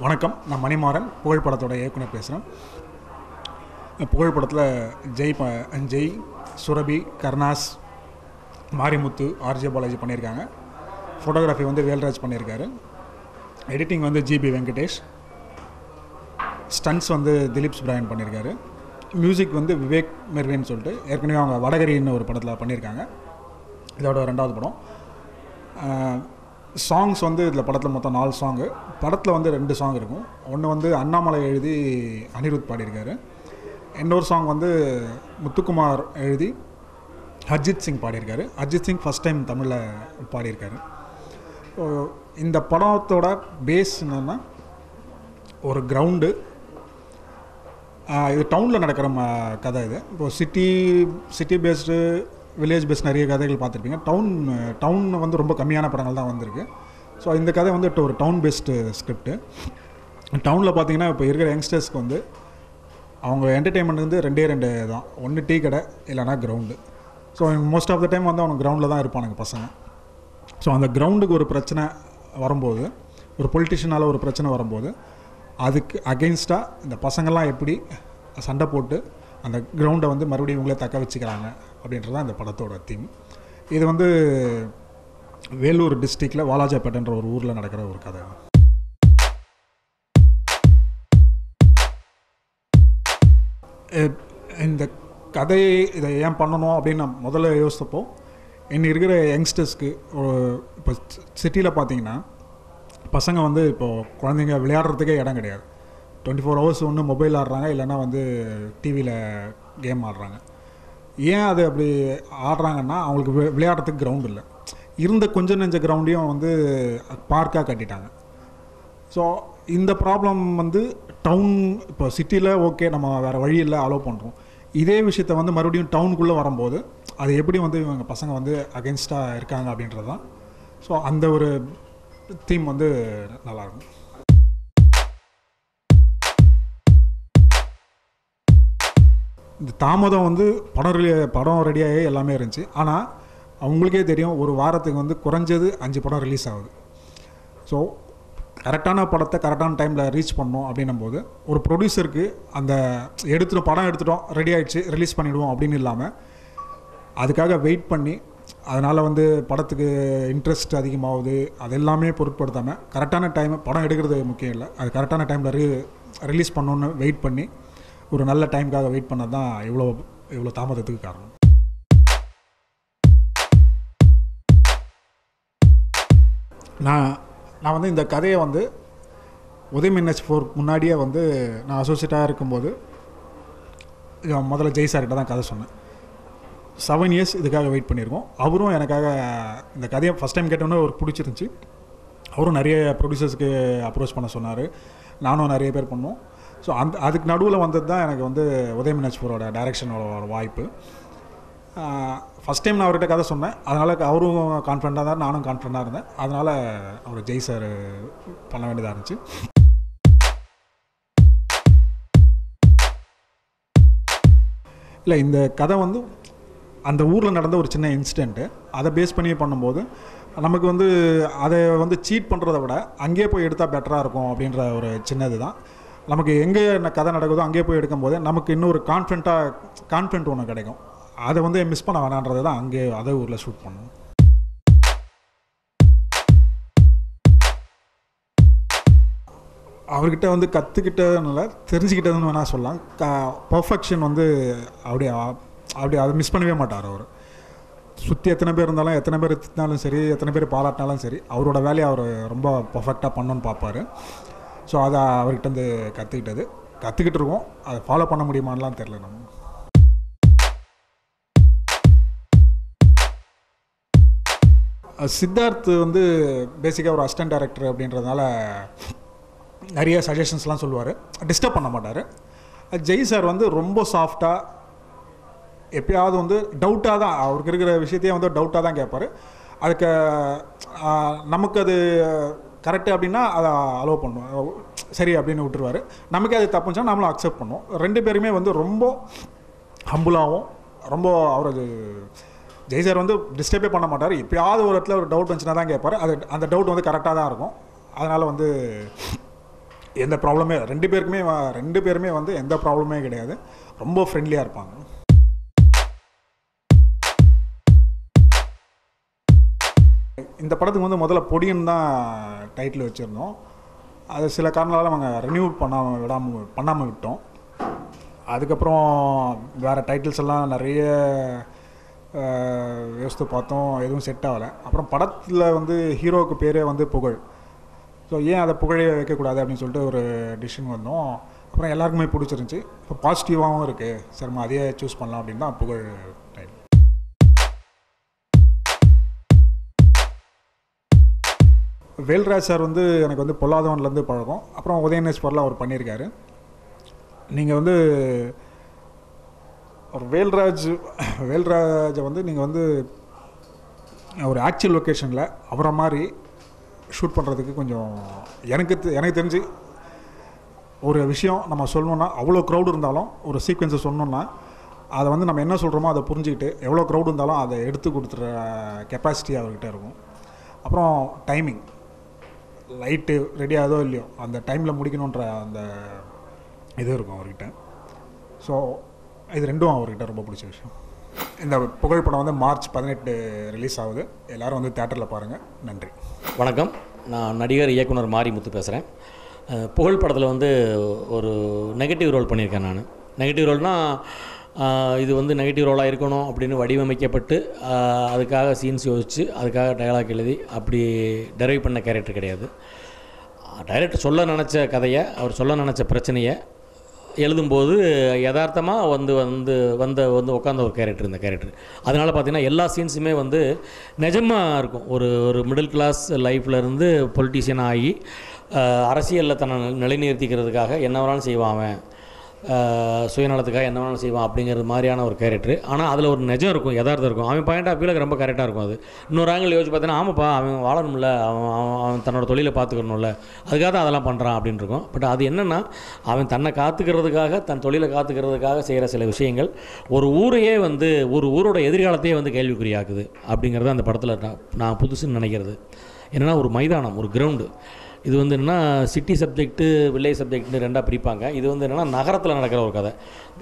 வணக்கம். நான் மணிமாறன். புகழ் படத்தோட இயக்குனர் பேசுகிறேன் புகழ் படத்தில் ஜெய் ப ஜெய் சுரபி கருணாஸ் மாரிமுத்து ஆர்ஜே பாலாஜி பண்ணியிருக்காங்க. ஃபோட்டோகிராஃபி வந்து வேல்ராஜ் பண்ணியிருக்காரு. எடிட்டிங் வந்து ஜிபி வெங்கடேஷ். ஸ்டன்ஸ் வந்து திலீப் சுப்ராயன் பண்ணியிருக்காரு. மியூசிக் வந்து விவேக் மெர்வின்னு சொல்லிட்டு ஏற்கனவே அவங்க வடகரின்னு ஒரு படத்தில் பண்ணியிருக்காங்க. இதோட ரெண்டாவது படம். சாங்ஸ் வந்து இதில் படத்தில் மொத்தம் நாலு சாங்கு படத்தில் வந்து ரெண்டு சாங் இருக்கும். ஒன்று வந்து அண்ணாமலை எழுதி அனிருத் பாடியிருக்காரு. இன்னொரு சாங் வந்து முத்துக்குமார் எழுதி அர்ஜித் சிங் பாடியிருக்காரு. அர்ஜித் சிங் ஃபஸ்ட் டைம் தமிழில் பாடியிருக்காரு. இந்த படத்தோட பேஸ் என்னென்னா ஒரு கிரவுண்டு இது டவுனில் நடக்கிற ம கதை இது. இப்போது city city based village base நிறைய கதைகள் பார்த்துருப்பீங்க. டவுன் டவுன் வந்து ரொம்ப கம்மியான படங்கள் தான் வந்திருக்கு. ஸோ இந்த கதை வந்து ஒரு டவுன் பேஸ்டு ஸ்கிரிப்டு டவுனில் பார்த்தீங்கன்னா இப்போ இருக்கிற யங்ஸ்டர்ஸ்க்கு வந்து அவங்க என்டர்டெயின்மெண்ட் வந்து ரெண்டே ரெண்டு தான். ஒன்று டீ கடை இல்லைனா ground so most of the time வந்து அவங்க கிரவுண்டில் தான் இருப்பானுங்க பசங்க. ஸோ அந்த கிரவுண்டுக்கு ஒரு பிரச்சனை வரும்போது ஒரு பொலிட்டிஷியனால் ஒரு பிரச்சனை வரும்போது அதுக்கு அகெயின்ஸ்டாக இந்த பசங்கள்லாம் எப்படி சண்டை போட்டு அந்த கிரவுண்டை வந்து மறுபடியும் இவங்களே தக்க வச்சுக்கிறாங்க. அப்படின்றது அந்த படத்தோட தீம் இது வந்து வேலூர் டிஸ்ட்ரிக்டில் வாலாஜாப்பேட்டைன்ற ஒரு ஊரில் நடக்கிற ஒரு கதை. இந்த கதையை இதை ஏன் பண்ணணும் அப்படின்னு நான் முதல்ல யோசித்தப்போ இன்னி இருக்கிற யங்ஸ்டர்ஸ்க்கு இப்போ சிட்டியில் பார்த்தீங்கன்னா பசங்க வந்து இப்போது குழந்தைங்க விளையாடுறதுக்கே இடம் கிடையாது. டுவெண்ட்டி ஃபோர் ஹவர்ஸ் ஒன்று மொபைல் ஆடுறாங்க இல்லைன்னா வந்து டிவியில் கேம் ஆடுறாங்க. ஏன் அது அப்படி ஆடுறாங்கன்னா அவங்களுக்கு வி விளையாடுறதுக்கு கிரவுண்ட் இல்லை. இருந்த கொஞ்ச நெஞ்ச கிரவுண்டையும் வந்து பார்க்காக கட்டிட்டாங்க. ஸோ இந்த ப்ராப்ளம் வந்து டவுன் இப்போ சிட்டியில் ஓகே நம்ம வேறு வழி இல்லை அலோவ் பண்ணுறோம் இதே விஷயத்த வந்து மறுபடியும் டவுனுக்குள்ளே வரும்போது அது எப்படி வந்து இவங்க பசங்க வந்து அகென்ஸ்டாக இருக்காங்க அப்படின்றது தான் ஸோ அந்த ஒரு தீம் வந்து நல்லாயிருக்கும். இந்த தாமதம் வந்து படம் ரிலீ படம் ரெடியாகி எல்லாமே இருந்துச்சு. ஆனால் அவங்களுக்கே தெரியும் ஒரு வாரத்துக்கு வந்து குறைஞ்சது அஞ்சு படம் ரிலீஸ் ஆகுது. ஸோ கரெக்டான படத்தை கரெக்டான டைமில் ரீச் பண்ணோம் அப்படின்னும் போது ஒரு ப்ரொடியூசருக்கு அந்த எடுத்துகிட்டு படம் எடுத்துட்டோம் ரெடி ஆகிடுச்சு ரிலீஸ் பண்ணிவிடுவோம் அப்படின்னு இல்லாமல் அதுக்காக வெயிட் பண்ணி அதனால் வந்து படத்துக்கு இன்ட்ரெஸ்ட் அதிகமாகுது அது எல்லாமே பொருட்படுத்தாமல் கரெக்டான டைம் படம் எடுக்கிறது முக்கியம் இல்லை அது கரெக்டான டைமில் ரீ ரிலீஸ் பண்ணணுன்னு வெயிட் பண்ணி ஒரு நல்ல டைமுக்காக வெயிட் பண்ணது தான் இவ்வளோ இவ்வளோ தாமதத்துக்கு காரணம். நான் நான் வந்து இந்த கதையை வந்து உதயம் என்எஸ் ஃபோர் முன்னாடியே வந்து நான் அசோசியேட்டாக இருக்கும்போது முதல்ல ஜெய் சார்கிட்ட தான் கதை சொன்னேன். செவன் இயர்ஸ் இதுக்காக வெயிட் பண்ணியிருக்கோம். அவரும் எனக்காக இந்த கதையை ஃபஸ்ட் டைம் கேட்டோன்னே ஒரு பிடிச்சிருந்துச்சி. அவரும் நிறைய ப்ரொடியூசர்ஸ்க்கு அப்ரோச் பண்ண சொன்னார். நானும் நிறைய பேர் பண்ணோம். ஸோ அந்த அதுக்கு நடுவில் வந்தது தான் எனக்கு வந்து உதயம் நச்பூரோட டைரக்ஷனோட வாய்ப்பு. ஃபஸ்ட் டைம் நான் அவர்கிட்ட கதை சொன்னேன். அதனால் அவரும் கான்ஃபிடண்ட்டாக இருந்தார் நானும் கான்ஃபிடண்ட்டாக இருந்தேன். அதனால் அவர் ஜெய் சார் பண்ண வேண்டியதாக இருந்துச்சு. இல்லை இந்த கதை வந்து அந்த ஊரில் நடந்த ஒரு சின்ன இன்சிடெண்ட்டு அதை பேஸ் பண்ணி பண்ணும்போது நமக்கு வந்து அதை வந்து சீட் பண்ணுறத விட அங்கேயே போய் எடுத்தால் பெட்டராக இருக்கும் அப்படின்ற ஒரு சின்னது தான் நமக்கு எங்கே கதை நடக்குதோ அங்கேயே போய் எடுக்கும்போது நமக்கு இன்னொரு கான்ஃபிடண்ட்டாக கான்ஃபிடென்ட் ஒன்று கிடைக்கும். அதை வந்து மிஸ் பண்ண வேணான்றது தான் அங்கே அதே ஊரில் ஷூட் பண்ணணும். அவர்கிட்ட வந்து கற்றுக்கிட்டதுனால தெரிஞ்சுக்கிட்டதுன்னு வேணால் சொல்லலாம். க பர்ஃபெக்ஷன் வந்து அப்படி அப்படி அதை மிஸ் பண்ணவே மாட்டார் அவர். சுற்றி எத்தனை பேர் இருந்தாலும் எத்தனை பேர் திட்டினாலும் சரி எத்தனை பேர் பாராட்டினாலும் சரி அவரோட வேலையை அவர் ரொம்ப பர்ஃபெக்டாக பண்ணணும்னு பார்ப்பார். ஸோ அதை அவர்கிட்ட வந்து கற்றுக்கிட்டது கற்றுக்கிட்டு இருக்கோம் அதை ஃபாலோ பண்ண முடியுமான்லாம் தெரில நம்ம. சித்தார்த் வந்து பேசிக்காக ஒரு அசிஸ்டன்ட் டைரக்டர் அப்படின்றதுனால நிறைய சஜஷன்ஸ்லாம் சொல்லுவார். டிஸ்டர்ப் பண்ண மாட்டார். ஜெய் சார் வந்து ரொம்ப சாஃப்டாக எப்பயாவது வந்து டவுட்டாக தான் அவருக்கு இருக்கிற விஷயத்தையே வந்து டவுட்டாக தான் கேட்பார் அதுக்கு நமக்கு அது கரெக்டு அப்படின்னா அதை அலோவ் பண்ணுவோம் சரி அப்படின்னு விட்டுருவார். நமக்கே அது தப்புச்சா நம்மளும் அக்செப்ட் பண்ணுவோம். ரெண்டு பேருமே வந்து ரொம்ப ஹம்புலாகவும் ரொம்ப அவர் அது ஜெய் சார் வந்து டிஸ்டர்பே பண்ண மாட்டார். எப்பயாவது ஒரு இடத்துல ஒரு டவுட் வந்துச்சுன்னா தான் கேட்பார். அது அந்த டவுட் வந்து கரெக்டாக தான் இருக்கும். அதனால் வந்து எந்த ப்ராப்ளமே ரெண்டு பேருக்குமே ரெண்டு பேருமே வந்து எந்த ப்ராப்ளமே கிடையாது. ரொம்ப ஃப்ரெண்ட்லியாக இருப்பாங்க. இந்த படத்துக்கு வந்து முதல்ல பொடியன் தான் டைட்டில் வச்சுருந்தோம். அது சில காரணங்களால் நாங்கள் ரினியூ பண்ணாமல் விடாமல் பண்ணாமல் விட்டோம். அதுக்கப்புறம் வேறு டைட்டில்ஸ் எல்லாம் நிறைய யோசித்து பார்த்தோம். எதுவும் செட் ஆகலை. அப்புறம் படத்தில் வந்து ஹீரோவுக்கு பேரே வந்து புகழ். ஸோ ஏன் அதை புகழே வைக்கக்கூடாது அப்படின்னு சொல்லிட்டு ஒரு டிசிஷன் வந்தோம். அப்புறம் எல்லாருக்குமே பிடிச்சிருந்துச்சி. இப்போ பாசிட்டிவாகவும் இருக்குது சரிம்மா அதையே சூஸ் பண்ணலாம் அப்படின்னு தான் புகழ் வேல்ராஜ் சார் வந்து எனக்கு வந்து பொல்லாதவன்லேருந்து பழக்கம். அப்புறம் உதயநேஸ்வரில் அவர் பண்ணியிருக்காரு. நீங்கள் வந்து ஒரு வேல்ராஜ் வேல்ராஜை வந்து நீங்கள் வந்து ஒரு ஆக்சுவல் லொக்கேஷனில் அவரை மாதிரி ஷூட் பண்ணுறதுக்கு கொஞ்சம் எனக்கு தெ- எனக்கு தெரிஞ்சு ஒரு விஷயம் நம்ம சொல்லணும்னா அவ்வளோ க்ரௌடு இருந்தாலும் ஒரு சீக்வென்ஸை சொன்னோன்னா அதை வந்து நம்ம என்ன சொல்கிறோமோ அதை புரிஞ்சுக்கிட்டு எவ்வளோ க்ரௌடு இருந்தாலும் அதை எடுத்து கொடுத்துற கெப்பாசிட்டி அவர்கிட்ட இருக்கும். அப்புறம் டைமிங் லைட்டு ரெடி ஆகுதோ இல்லையோ அந்த டைமில் முடிக்கணுன்ற அந்த இது இருக்கும் அவர்கிட்ட. ஸோ இது ரெண்டும் அவர்கிட்ட ரொம்ப பிடிச்ச விஷயம். இந்த புகழ்படம் வந்து மார்ச் பதினெட்டு ரிலீஸ் ஆகுது. எல்லாரும் வந்து தேட்டரில் பாருங்கள் நன்றி. வணக்கம். நான் நடிகர் இயக்குனர் மாரிமுத்து பேசுகிறேன் அஹ், புகழ் படத்தில் வந்து ஒரு நெகட்டிவ் ரோல் பண்ணியிருக்கேன் நான். நெகட்டிவ் ரோல்னால் இது வந்து நெகட்டிவ் ரோலாக இருக்கணும் அப்படின்னு வடிவமைக்கப்பட்டு அதுக்காக சீன்ஸ் யோசித்து அதுக்காக டயலாக் எழுதி அப்படி டெரைவ் பண்ண கேரக்டர் கிடையாது. டைரக்டர் சொல்ல நினச்ச கதையை அவர் சொல்ல நினச்ச பிரச்சனையை எழுதும்போது யதார்த்தமாக வந்து வந்து வந்த வந்து உட்காந்த ஒரு கேரக்டர் இந்த கேரக்டர் அதனால் பார்த்தீங்கன்னா எல்லா சீன்ஸுமே வந்து நிஜமாக இருக்கும். ஒரு ஒரு மிடில் கிளாஸ் லைஃப்லேருந்து பொலிட்டீஷியன் ஆகி அரசியலில் தன்னை நிலைநிறுத்திக்கிறதுக்காக என்ன வேணாலும் செய்வான் அவன். சுயநலத்துக்காக என்ன வேணாலும் செய்வான் அப்படிங்கிறது மாதிரியான ஒரு கேரக்டர் ஆனால் அதில் ஒரு நிஜம் இருக்கும் யதார்த்தம் இருக்கும். அவன் பாயிண்ட் ஆஃப் வியூவில் ரொம்ப கரெக்டாக இருக்கும் அது. இன்னொரு ஆங்கிள் யோசிச்சு பார்த்தீங்கன்னா ஆமாப்பா அவன் வாழணும்ல அவன் அவன் அவன் தன்னோட தொழிலை பார்த்துக்கணும்ல அதுக்காக தான் அதெல்லாம் பண்ணுறான் அப்படின்னு இருக்கும். பட் அது என்னென்னா அவன் தன்னை காத்துக்கிறதுக்காக தன் தொழிலை காத்துக்கிறதுக்காக செய்கிற சில விஷயங்கள் ஒரு ஊரையே வந்து ஒரு ஊரோட எதிர்காலத்தையே வந்து கேள்விக்குறியாக்குது அப்படிங்கிறது அந்த படத்தில் நான் நான் புதுசுன்னு நினைக்கிறது. என்னென்னா ஒரு மைதானம் ஒரு கிரவுண்டு இது வந்து என்னென்னா சிட்டி சப்ஜெக்ட்டு வில்லேஜ் சப்ஜெக்ட்னு ரெண்டாக பிரிப்பாங்க. இது வந்து என்னென்னா நகரத்தில் நடக்கிற ஒரு கதை.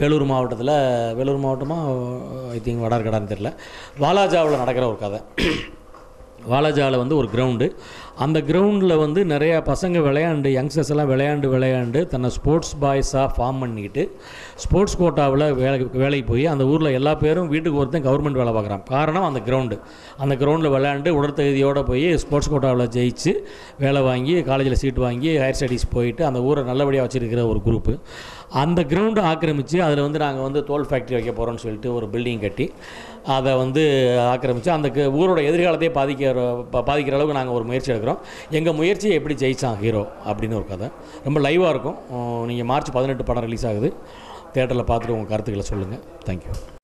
வேலூர் மாவட்டத்தில் வேலூர் மாவட்டமாக ஐ திங்க் வடார்கடான்னு தெரில வாலாஜாவில் நடக்கிற ஒரு கதை. வாலாஜாவில் வந்து ஒரு கிரவுண்டு அந்த கிரவுண்டில் வந்து நிறையா பசங்க விளையாண்டு யங்ஸ்டர்ஸ் எல்லாம் விளையாண்டு விளையாண்டு தன்னை ஸ்போர்ட்ஸ் பாய்ஸாக ஃபார்ம் பண்ணிக்கிட்டு ஸ்போர்ட்ஸ் கோட்டாவில் வேலை வேலைக்கு போய் அந்த ஊரில் எல்லா பேரும் வீட்டுக்கு ஒருத்தன் கவர்மெண்ட் வேலை பார்க்குறான். காரணம் அந்த கிரவுண்டு அந்த கிரவுண்டில் விளையாண்டு உடற்தகுதியோடு போய் ஸ்போர்ட்ஸ் கோட்டாவில் ஜெயிச்சு வேலை வாங்கி காலேஜில் சீட் வாங்கி ஹையர் ஸ்டடீஸ் போயிட்டு அந்த ஊரை நல்லபடியாக வச்சுருக்கிற ஒரு குரூப்பு அந்த கிரவுண்டு ஆக்கிரமித்து அதில் வந்து நாங்கள் வந்து தோல் ஃபேக்ட்ரி வைக்க போகிறோம்னு சொல்லிட்டு ஒரு பில்டிங் கட்டி அதை வந்து ஆக்கிரமித்து அந்த க- ஊரோட எதிர்காலத்தையே பாதிக்கிற பா- பாதிக்கிற அளவுக்கு நாங்கள் ஒரு முயற்சி எடுக்கிறோம். எங்கள் முயற்சியை எப்படி ஜெயிச்சான் ஹீரோ அப்படின்னு ஒரு கதை. ரொம்ப லைவாக இருக்கும். நீங்கள் மார்ச் பதினெட்டு படம் ரிலீஸ் ஆகுது. தேட்டரில் பார்த்துட்டு உங்கள் கருத்துக்களை சொல்லுங்கள் தேங்க்யூ